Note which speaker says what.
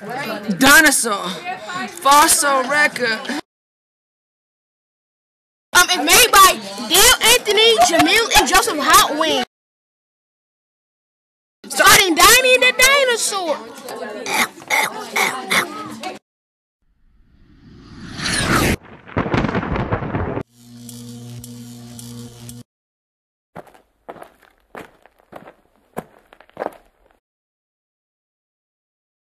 Speaker 1: Dinosaur. Fossil record.
Speaker 2: Um, it's made by Dale Anthony, Jamil, and Joseph Hotwing. Starting Danny the Dinosaur.